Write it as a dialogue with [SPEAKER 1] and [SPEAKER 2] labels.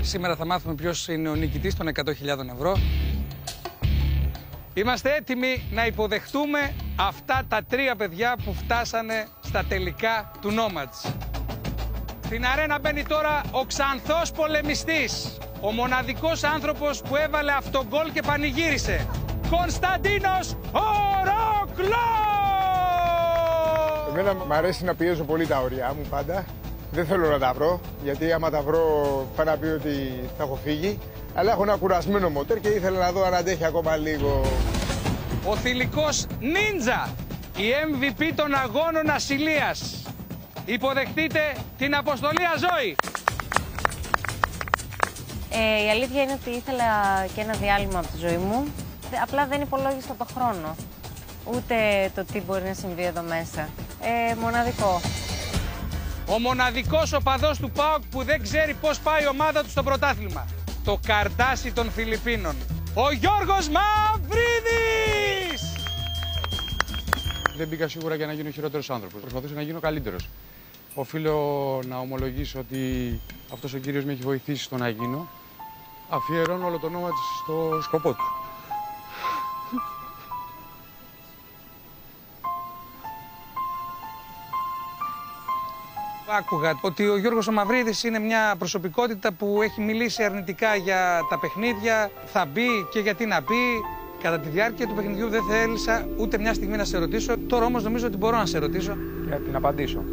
[SPEAKER 1] Σήμερα θα μάθουμε ποιος είναι ο νικητής των 100.000 ευρώ. Είμαστε έτοιμοι να υποδεχτούμε αυτά τα τρία παιδιά που φτάσανε στα τελικά του Nomads. Στην αρένα μπαίνει τώρα ο Ξανθός πολεμιστής. Ο μοναδικός άνθρωπος που έβαλε αυτογκόλ και πανηγύρισε. Κωνσταντίνος Ορόκλο!
[SPEAKER 2] Εμένα μου αρέσει να πιέζω πολύ τα όρια μου πάντα. Δεν θέλω να τα βρω, γιατί άμα τα βρω πάει να πει ότι θα έχω φύγει. Αλλά έχω ένα κουρασμένο μοτέρ και ήθελα να δω αν αντέχει ακόμα λίγο.
[SPEAKER 1] Ο θηλυκός Νίντζα, η MVP των αγώνων ασυλίας. Υποδεχτείτε την αποστολή Αζόη.
[SPEAKER 3] Ε, η αλήθεια είναι ότι ήθελα και ένα διάλειμμα από τη ζωή μου. Δε- Απλά δεν υπολόγισα το χρόνο. Ούτε το τι μπορεί να συμβεί εδώ μέσα. Ε, μοναδικό.
[SPEAKER 1] Ο μοναδικός οπαδός του ΠΑΟΚ που δεν ξέρει πώς πάει η ομάδα του στο πρωτάθλημα. Το καρτάσι των Φιλιππίνων. Ο Γιώργος Μαυρίδης!
[SPEAKER 4] Δεν μπήκα σίγουρα για να γίνω χειρότερος άνθρωπος. Προσπαθούσα να γίνω καλύτερος. Οφείλω να ομολογήσω ότι αυτός ο κύριος με έχει βοηθήσει στο να γίνω. Αφιερώνω όλο το όνομα της στο σκοπό του.
[SPEAKER 1] Άκουγα ότι ο Γιώργος ο Μαυρίδης είναι μια προσωπικότητα που έχει μιλήσει αρνητικά για τα παιχνίδια, θα μπει και γιατί να μπει. Κατά τη διάρκεια του παιχνιδιού δεν θέλησα ούτε μια στιγμή να σε ρωτήσω. Τώρα όμως νομίζω ότι μπορώ να σε ρωτήσω.
[SPEAKER 5] Για την απαντήσω.